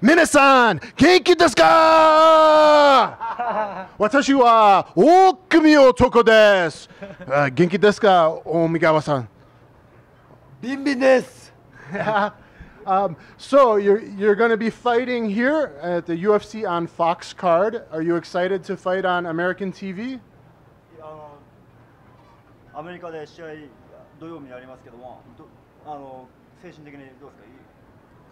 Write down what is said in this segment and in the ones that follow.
皆さん、元気ですか私は狼男です。あ元気ですか大見川さん。ビンビンです。 um, so you're you're going to be fighting here at the UFC on Fox card. Are you excited to fight on American TV? あのアメリカで試合土曜日にありますけどもどあの精神的にどうですかい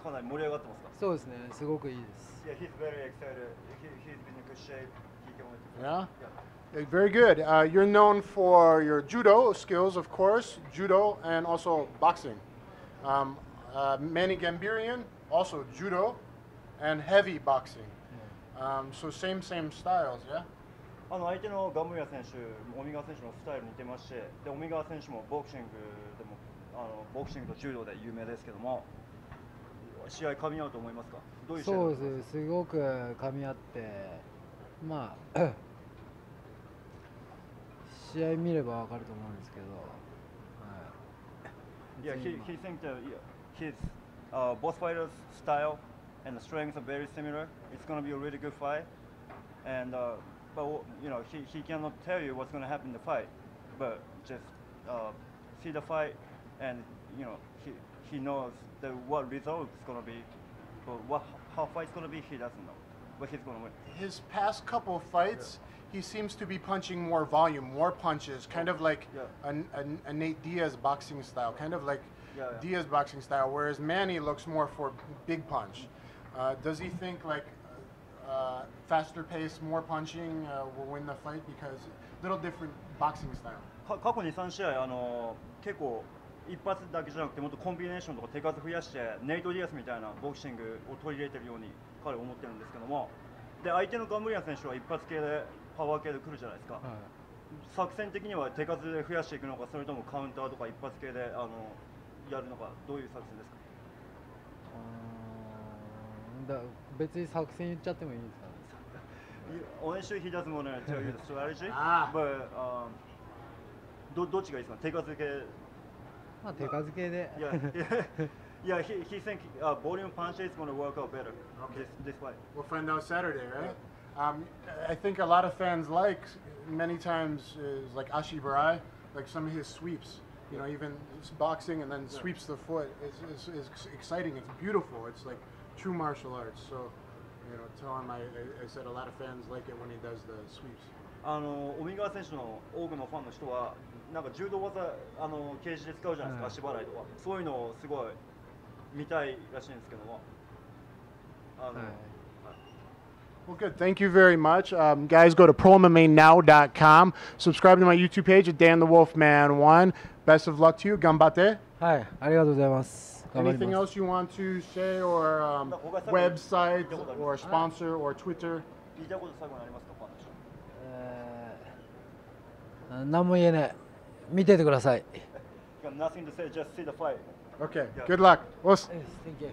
かなり盛り上がってますかそうですねすごくいいです he's very excited. He, he's been in good shape. He can Yeah? yeah. Very uh, you're known for your judo skills, of course, judo and also boxing. Um, uh, Manny Gamburyan, also judo and heavy boxing. Um, so same, same styles, yeah? あの相手のガムヤ選手、オミガ選手のスタイル似てまして、でオミガ選手もボクシングでもあのボクシングと柔道で有名ですけども、試合噛み合うと思いますか？どういうそうです、すごく噛み合って、まあ、試合見ればわかると思うんですけど、はい、Yeah, he, he thinks that his uh, both fighters' style and the strengths are very similar. It's going to be a really good fight, and uh, but you know he, he cannot tell you what's going to happen in the fight, but just uh, see the fight, and you know he he knows that what result is going to be, but what how fight's going to be he doesn't know, but he's going to win. His past couple fights, he seems to be punching more volume, more punches, kind of like Yeah. an, an, a Nate Diaz boxing style, kind of like Yeah, yeah. Diaz boxing style, whereas Manny looks more for big punch. Uh, does he think like uh, faster pace, more punching uh, will win the fight because little different boxing style? か過去に3試合あの結構 一発だけじゃなくてもっとコンビネーションとか手数増やしてネイト・ディアスみたいなボクシングを取り入れてるように彼は思ってるんですけども。で相手のガンブリアン選手は一発系でパワー系で来るじゃないですか、はい、作戦的には手数で増やしていくのかそれともカウンターとか一発系であのやるのかどういう作戦ですか？うーん。だ別に作戦言っちゃってもいいですかね。Honestly, he doesn't want to tell you the strategy, Ah. but、um, どどっちがいいですか？手数系 まあ手数系で。 Yeah, yeah, yeah. He he think uh, volume punch is going to work out better. Okay. This this fight. We'll find out Saturday, right? Um, I think a lot of fans like many times is like Ashi Barai, like some of his sweeps. You know, even s- boxing and then sweeps the foot is, is, is exciting. It's beautiful. It's like true martial arts. So, you know, tell him I, I- I said a lot of fans like it when he does the sweeps. あの尾身川選手の多くのファンの人はなんか柔道技あのケージで使うじゃないですか、足払いとかそういうのをすごい見たいらしいんですけども。あの、はい Well, good. Thank you very much. Um, guys, go to promamanow.com. Subscribe to my YouTube page at Dan the Wolfman 1. Best of luck to you. Gambate. はい、ありがとうございます。Anything else you want to say, or um, website, or sponsor, or Twitter? 言いたいこと最後にありますかえー何も言えない。見ててください。Nothing to say, just see the fight. Okay. Yeah. Good luck. We'll s- Thank you.